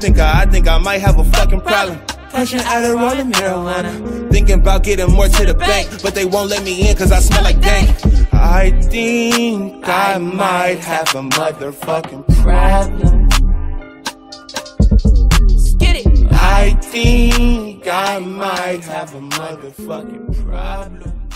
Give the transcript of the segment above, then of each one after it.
Think I, I think I might have a fucking problem. Pushing out Adderall and marijuana. Thinking about getting more to the bank, but they won't let me in cause I smell like dank. I think I might have a motherfucking problem. Get it. I think I might have a motherfucking problem.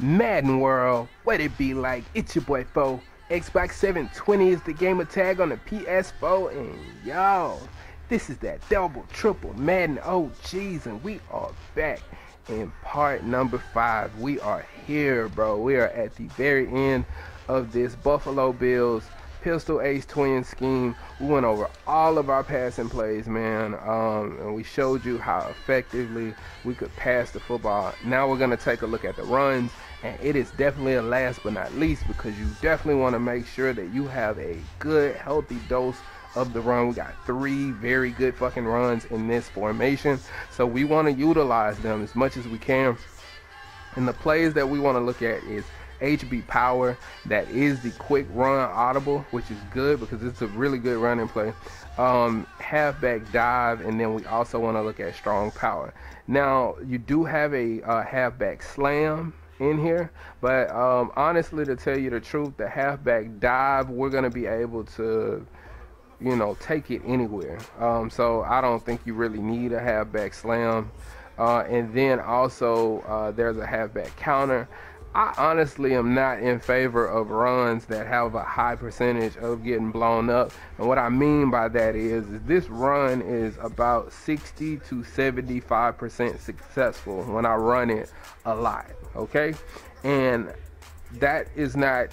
Madden World, what it be like? It's your boy Fo. Xbox 720 is the gamer tag on the PS4, and y'all, this is that double, triple Madden OGs, and we are back in part number five. We are here, bro. We are at the very end of this Buffalo Bills pistol ace twin scheme. We went over all of our passing plays, man, um, and we showed you how effectively we could pass the football. Now we're gonna take a look at the runs and it is definitely a last but not least because you definitely want to make sure that you have a good healthy dose of the run. We got three very good fucking runs in this formation so we want to utilize them as much as we can. And the plays that we want to look at is HB Power that is the quick run audible which is good because it's a really good running play. Um, halfback dive and then we also want to look at strong power. Now you do have a uh, halfback slam in here. But um, honestly, to tell you the truth, the halfback dive, we're going to be able to, you know, take it anywhere. Um, so I don't think you really need a halfback slam. Uh, and then also, uh, there's a halfback counter. I honestly am not in favor of runs that have a high percentage of getting blown up. And what I mean by that is, is this run is about 60 to 75% successful when I run it a lot okay? And that is not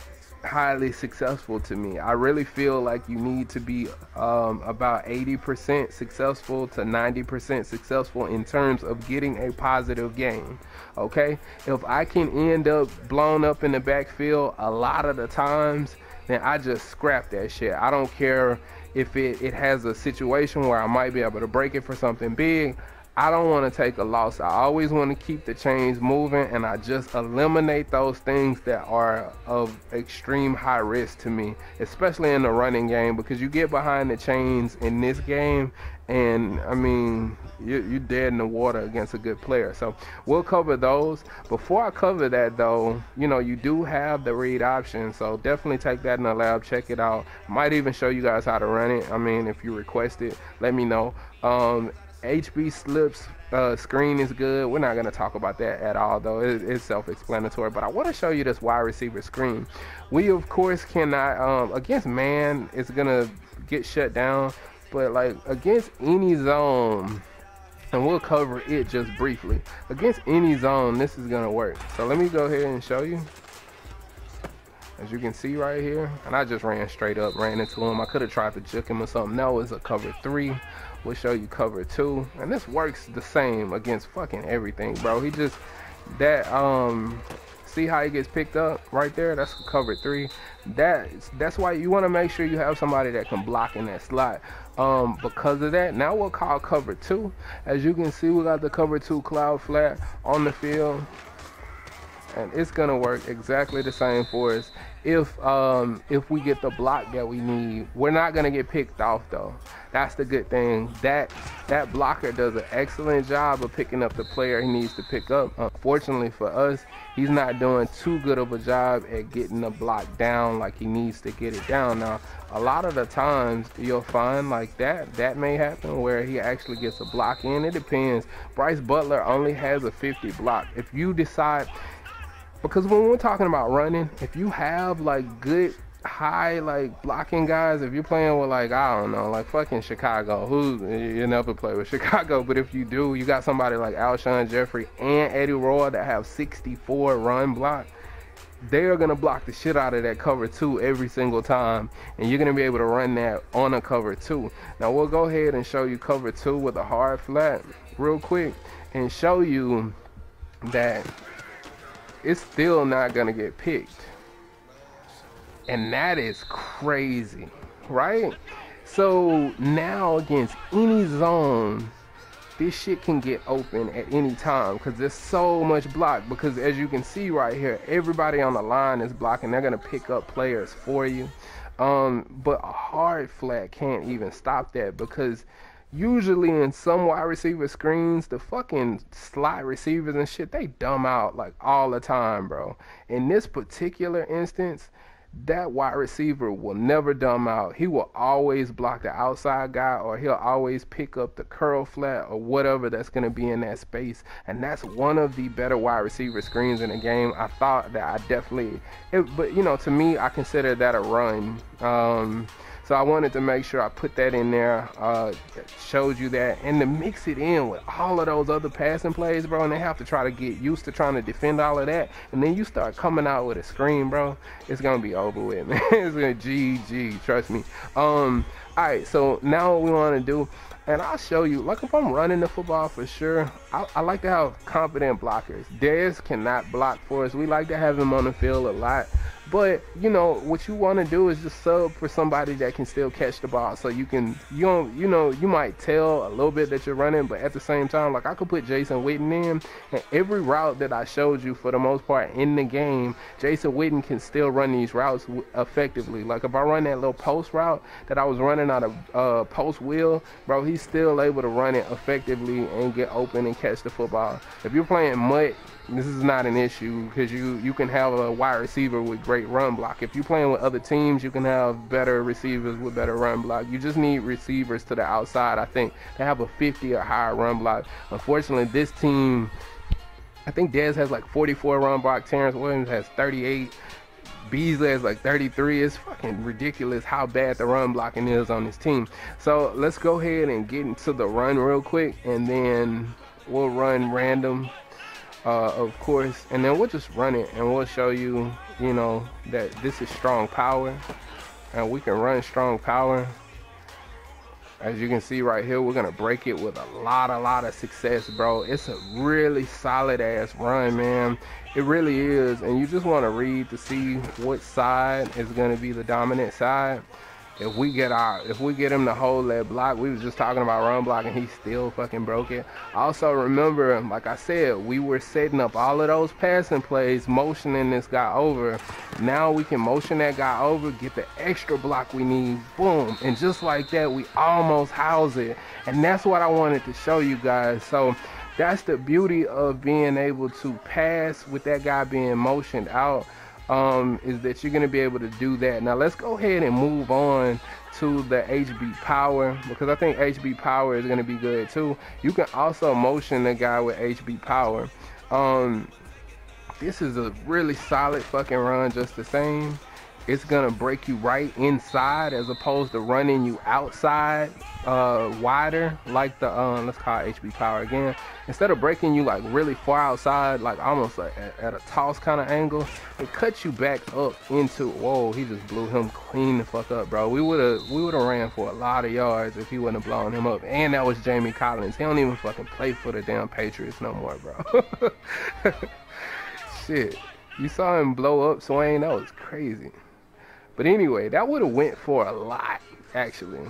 highly successful to me. I really feel like you need to be um, about 80% successful to 90% successful in terms of getting a positive game. Okay? If I can end up blown up in the backfield a lot of the times, then I just scrap that shit. I don't care if it, it has a situation where I might be able to break it for something big. I don't want to take a loss. I always want to keep the chains moving and I just eliminate those things that are of extreme high risk to me, especially in the running game because you get behind the chains in this game and I mean, you, you're dead in the water against a good player. So we'll cover those. Before I cover that though, you know, you do have the read option. So definitely take that in the lab, check it out. Might even show you guys how to run it. I mean, if you request it, let me know. Um, HB slips uh, screen is good. We're not going to talk about that at all, though. It, it's self-explanatory. But I want to show you this wide receiver screen. We, of course, cannot um, against man. It's going to get shut down. But like against any zone, and we'll cover it just briefly. Against any zone, this is going to work. So let me go ahead and show you. As you can see right here, and I just ran straight up, ran into him. I could have tried to juke him or something. No, it's a cover three. We'll show you cover two. And this works the same against fucking everything bro. He just that um see how he gets picked up right there? That's cover three. That that's why you want to make sure you have somebody that can block in that slot. Um because of that now we'll call cover two. As you can see we got the cover two cloud flat on the field and it's gonna work exactly the same for us. If um if we get the block that we need we're not gonna get picked off though. That's the good thing. That that blocker does an excellent job of picking up the player he needs to pick up. Unfortunately for us he's not doing too good of a job at getting the block down like he needs to get it down. Now a lot of the times you'll find like that that may happen where he actually gets a block in. It depends. Brice Butler only has a 50 block. If you decide because when we're talking about running, if you have like good high like blocking guys, if you're playing with like I don't know, like fucking Chicago, who you never play with Chicago, but if you do, you got somebody like Alshon Jeffery and Eddie Royal that have 64 run block. They are gonna block the shit out of that cover two every single time, and you're gonna be able to run that on a cover two. Now we'll go ahead and show you cover two with a hard flat real quick, and show you that it's still not gonna get picked. And that is crazy, right? So now against any zone, this shit can get open at any time because there's so much block. Because as you can see right here, everybody on the line is blocking. They're gonna pick up players for you. Um, but a hard flat can't even stop that because usually in some wide receiver screens, the fucking slot receivers and shit, they dumb out like all the time, bro. In this particular instance, that wide receiver will never dumb out. He will always block the outside guy or he'll always pick up the curl flat or whatever that's going to be in that space. And that's one of the better wide receiver screens in the game. I thought that I definitely, it, but you know, to me, I consider that a run. Um, so I wanted to make sure I put that in there, uh, showed you that, and to mix it in with all of those other passing plays, bro. And they have to try to get used to trying to defend all of that, and then you start coming out with a screen, bro. It's gonna be over with, man. it's gonna GG, trust me. Um, all right, so now what we want to do and I'll show you, like if I'm running the football for sure, I, I like to have competent blockers. Dez cannot block for us. We like to have him on the field a lot. But you know what you want to do is just sub for somebody that can still catch the ball, so you can you don't you know you might tell a little bit that you're running, but at the same time, like I could put Jason Witten in, and every route that I showed you for the most part in the game, Jason Witten can still run these routes effectively. Like if I run that little post route that I was running out of uh, post wheel, bro, he's still able to run it effectively and get open and catch the football. If you're playing MUT this is not an issue because you you can have a wide receiver with great run block. If you're playing with other teams, you can have better receivers with better run block. You just need receivers to the outside. I think to have a 50 or higher run block. Unfortunately, this team, I think Dez has like 44 run block. Terrance Williams has 38. Beasley has like 33. It's fucking ridiculous how bad the run blocking is on this team. So let's go ahead and get into the run real quick, and then we'll run random uh, of course, and then we'll just run it and we'll show you, you know, that this is strong power and we can run strong power. As you can see right here, we're gonna break it with a lot, a lot of success, bro. It's a really solid ass run, man. It really is, and you just wanna read to see what side is gonna be the dominant side if we get our if we get him to hold that block, we was just talking about run block and he still fucking broke it. Also remember, like I said, we were setting up all of those passing plays, motioning this guy over. Now we can motion that guy over, get the extra block we need, boom. And just like that, we almost house it. And that's what I wanted to show you guys. So that's the beauty of being able to pass with that guy being motioned out um, is that you're going to be able to do that. Now let's go ahead and move on to the HB Power because I think HB Power is going to be good too. You can also motion the guy with HB Power. Um, this is a really solid fucking run just the same it's gonna break you right inside as opposed to running you outside uh, wider like the um, let's call it HB power again. Instead of breaking you like really far outside like almost like at, at a toss kind of angle it cuts you back up into whoa he just blew him clean the fuck up bro. We would have we would have ran for a lot of yards if he wouldn't have blown him up. And that was Jamie Collins. He don't even fucking play for the damn Patriots no more bro. Shit. You saw him blow up Swaim? That was crazy but anyway, that would have went for a lot, actually.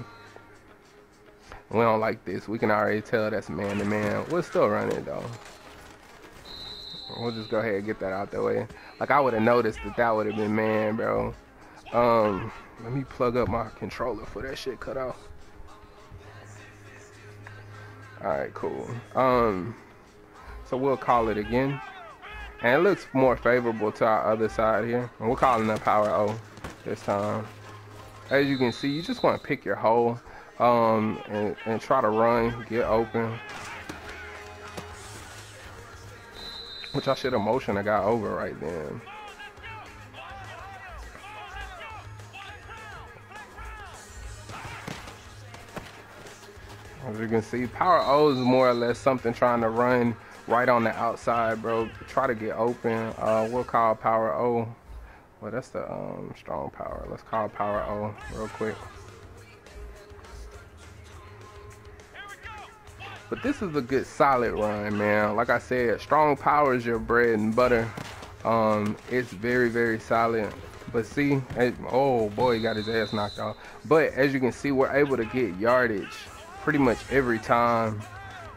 We don't like this. We can already tell that's man to man. We're still running though. We'll just go ahead and get that out the way. Like I would have noticed that that would have been man, bro. Um, let me plug up my controller for that shit cut off. All right, cool. Um, so we'll call it again. And it looks more favorable to our other side here. And we're calling that power O this time. As you can see, you just want to pick your hole um, and, and try to run, get open. Which I should have motioned I got over right then. As you can see, power O is more or less something trying to run right on the outside, bro. Try to get open. Uh, we'll call power O. Well, that's the um, strong power. Let's call power O real quick. But this is a good solid run, man. Like I said, strong power is your bread and butter. Um, it's very, very solid. But see, oh boy, he got his ass knocked off. But as you can see, we're able to get yardage pretty much every time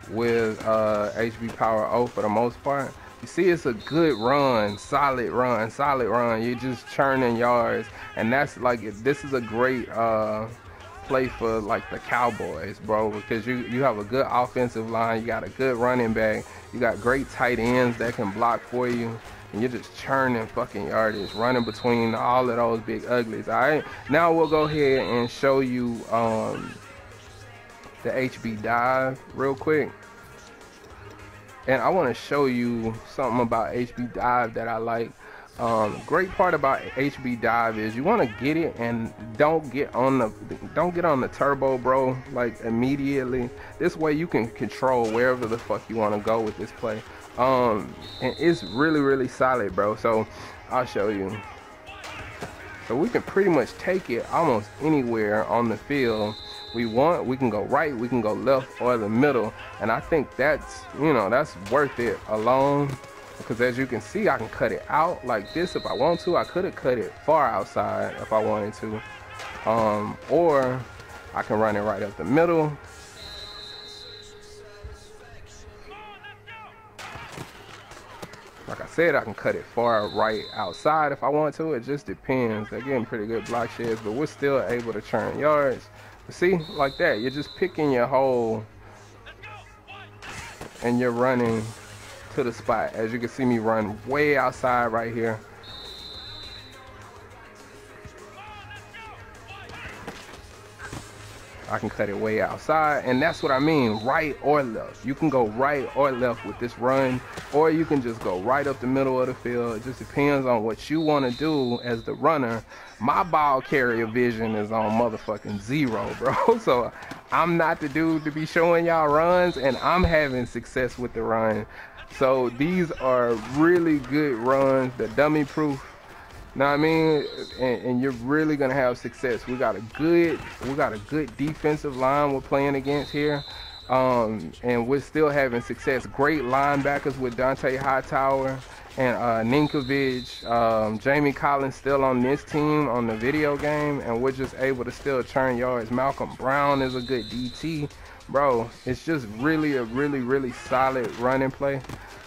with uh, HB Power O for the most part. You see, it's a good run, solid run, solid run. You're just churning yards, and that's like this is a great uh, play for like the Cowboys, bro, because you you have a good offensive line, you got a good running back, you got great tight ends that can block for you. And you're just churning fucking yardage, running between all of those big uglies. All right, now we'll go ahead and show you um, the HB dive real quick. And I want to show you something about HB dive that I like. Um, great part about HB dive is you want to get it and don't get on the don't get on the turbo, bro. Like immediately. This way you can control wherever the fuck you want to go with this play. Um, and it's really really solid, bro. So I'll show you. So we can pretty much take it almost anywhere on the field we want. We can go right, we can go left, or the middle. And I think that's you know that's worth it alone. Because as you can see I can cut it out like this if I want to. I could have cut it far outside if I wanted to. Um, or I can run it right up the middle. Like I said I can cut it far right outside if I want to. It just depends. They're getting pretty good block sheds but we're still able to churn yards see like that you're just picking your hole and you're running to the spot. As you can see me run way outside right here. I can cut it way outside. And that's what I mean right or left. You can go right or left with this run or you can just go right up the middle of the field. It just depends on what you want to do as the runner. My ball carrier vision is on motherfucking zero bro. So I'm not the dude to be showing y'all runs and I'm having success with the run. So these are really good runs. The dummy proof know what I mean? And, and, you're really gonna have success. We got a good, we got a good defensive line we're playing against here, um, and we're still having success. Great linebackers with Dont'a Hightower and uh, Ninkovich. Um, Jamie Collins still on this team on the video game, and we're just able to still turn yards. Malcom Brown is a good DT, bro. It's just really a really really solid running play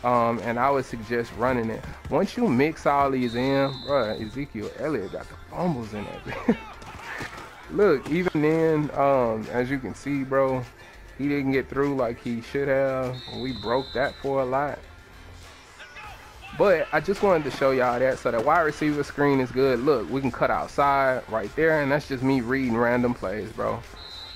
um, and I would suggest running it. Once you mix all these in, bro, Ezekiel Elliott got the fumbles in it. Look, even then, um, as you can see, bro, he didn't get through like he should have. We broke that for a lot. But I just wanted to show y'all that. So the wide receiver screen is good. Look, we can cut outside right there. And that's just me reading random plays, bro.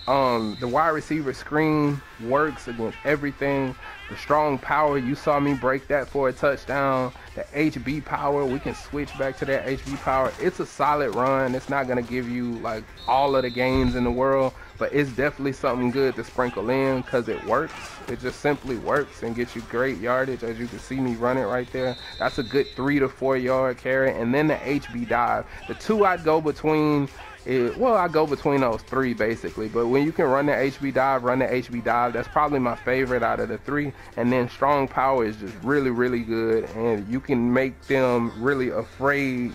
Um, the wide receiver screen works against everything. The strong power, you saw me break that for a touchdown. The HB power, we can switch back to that HB power. It's a solid run. It's not gonna give you like all of the games in the world, but it's definitely something good to sprinkle in because it works. It just simply works and gets you great yardage. As you can see me run it right there. That's a good three to four yard carry. And then the HB dive. The two I'd go between it, well, I go between those three basically. But when you can run the HB dive, run the HB dive. That's probably my favorite out of the three. And then strong power is just really, really good, and you can make them really afraid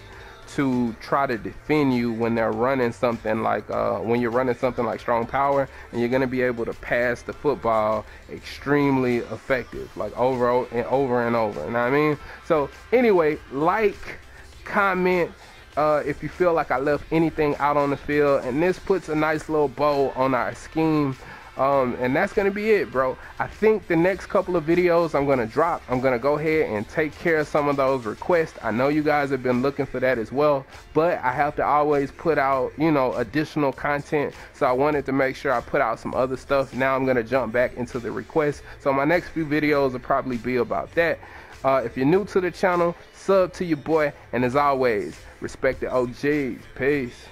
to try to defend you when they're running something like uh, when you're running something like strong power and you're going to be able to pass the football extremely effective like over and over and over you know what I mean so anyway like comment uh, if you feel like I left anything out on the field. And this puts a nice little bow on our scheme. Um, and that's gonna be it bro. I think the next couple of videos I'm gonna drop I'm gonna go ahead and take care of some of those requests. I know you guys have been looking for that as well but I have to always put out you know additional content. So I wanted to make sure I put out some other stuff. Now I'm gonna jump back into the requests. So my next few videos will probably be about that uh, if you're new to the channel sub to your boy and as always respect the OGs peace